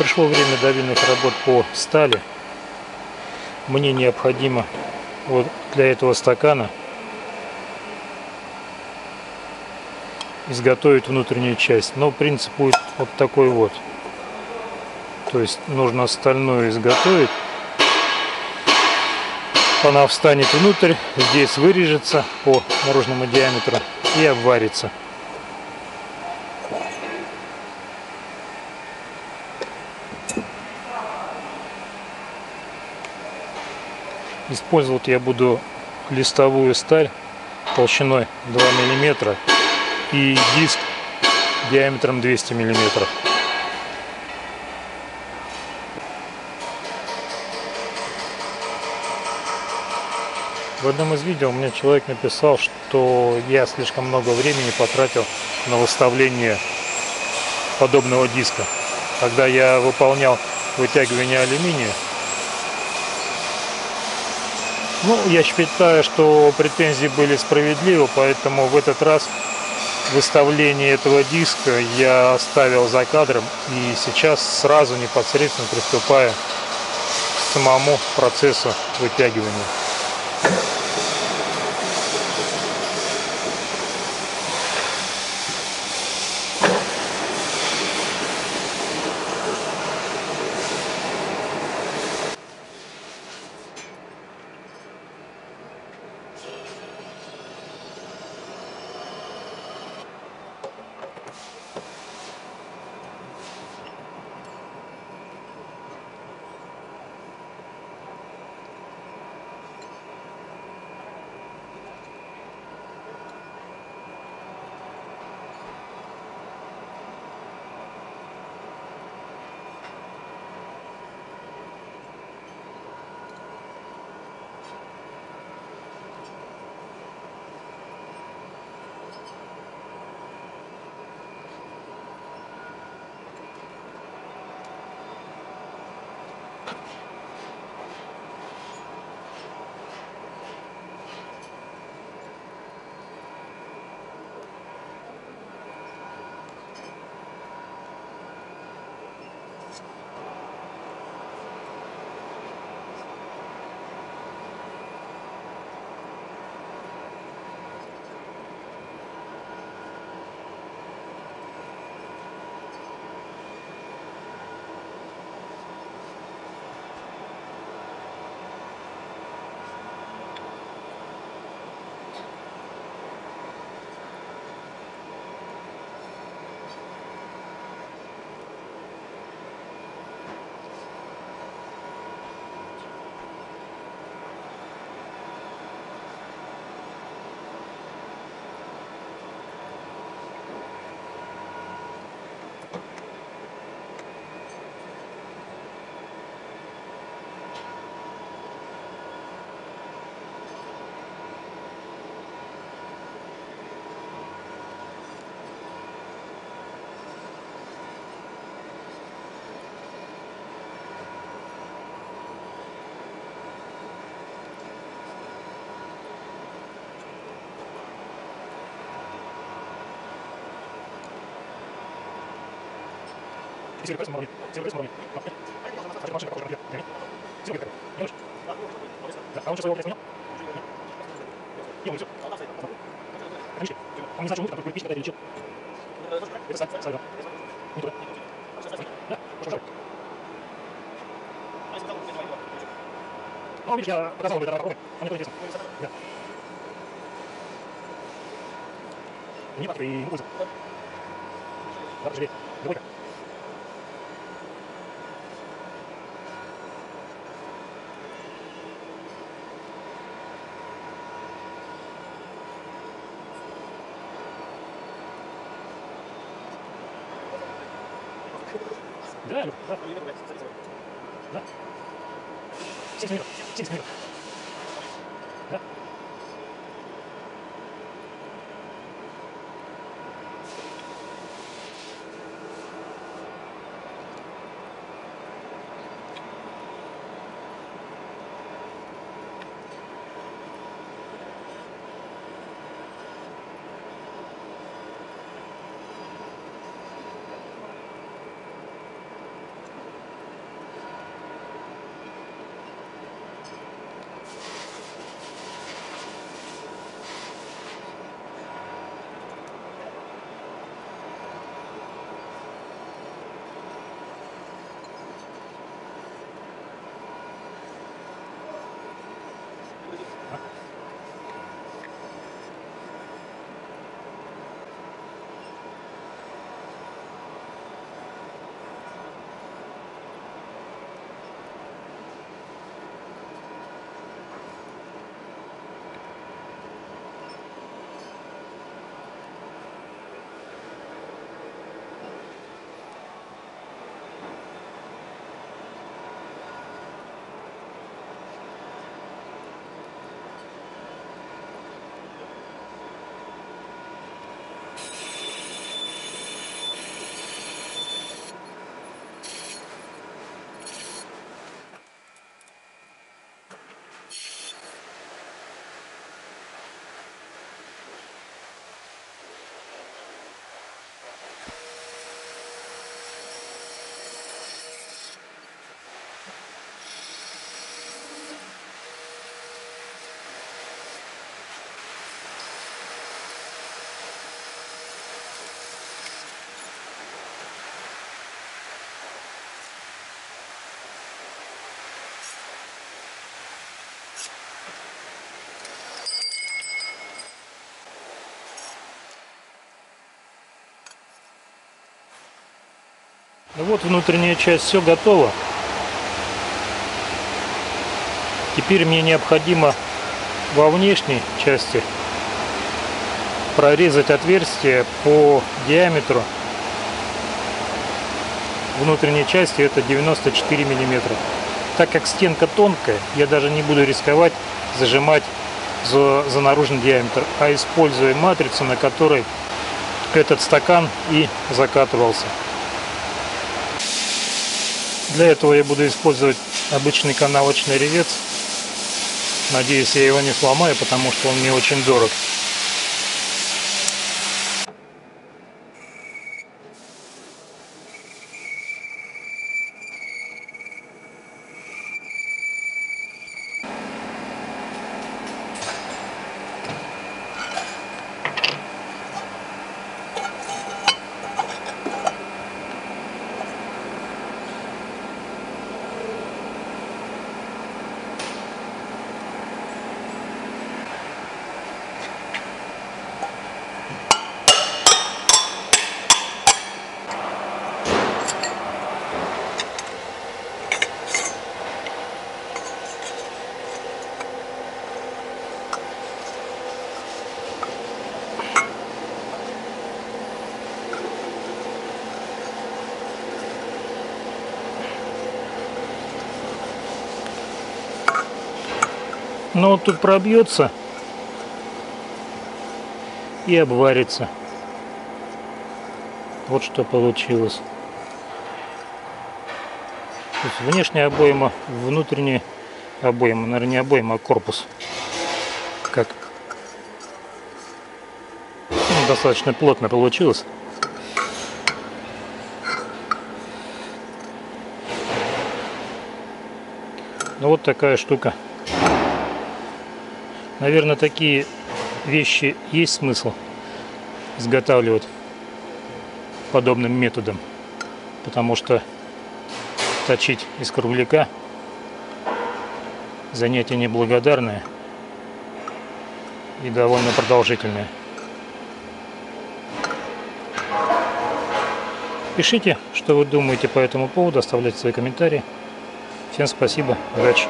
Пришло время давильных работ по стали. Мне необходимо вот для этого стакана изготовить внутреннюю часть. Но принцип будет вот такой вот. То есть нужно стальную изготовить. Она встанет внутрь, здесь вырежется по наружному диаметру и обварится. Использовать я буду листовую сталь толщиной 2 мм и диск диаметром 200 мм. В одном из видео мне человек написал, что я слишком много времени потратил на выставление подобного диска. Когда я выполнял вытягивание алюминия, ну, я считаю, что претензии были справедливы, поэтому в этот раз выставление этого диска я оставил за кадром и сейчас сразу непосредственно приступаю к самому процессу вытягивания. Он сейчас своего сменил? Не, он все. Конечно. Он не знает, что музыка, только пища, когда я лечил. Это сам, сам, Не туда. Да, пошел жарить. Ну, видишь, я показал бы это на попробуй. А мне тоже интересно. Да. Не пахнет и не пользуется. Да, пожалей. Любой-то. Да, Люк, да. Да. 70 минут, Ну вот внутренняя часть все готова. Теперь мне необходимо во внешней части прорезать отверстие по диаметру внутренней части это 94 миллиметра. Так как стенка тонкая, я даже не буду рисковать зажимать за, за наружный диаметр, а используя матрицу, на которой этот стакан и закатывался. Для этого я буду использовать обычный канавочный резец. Надеюсь, я его не сломаю, потому что он мне очень дорог. Но вот тут пробьется и обварится. Вот что получилось. Есть внешняя обойма, внутренняя обойма, наверное, не обойма, а корпус. Как ну, достаточно плотно получилось. Ну вот такая штука. Наверное, такие вещи есть смысл изготавливать подобным методом, потому что точить из кругляка занятие неблагодарное и довольно продолжительное. Пишите, что вы думаете по этому поводу, оставляйте свои комментарии. Всем спасибо, удачи!